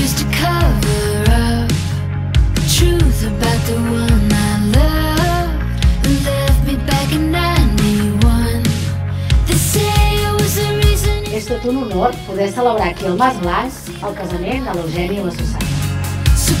used to cover up the truth about the one I loved who left me back in 91. They say I was the reason. És tot un honor poder celebrar aquí al Mas Blas el casament de l'Eugeni i la Susana. So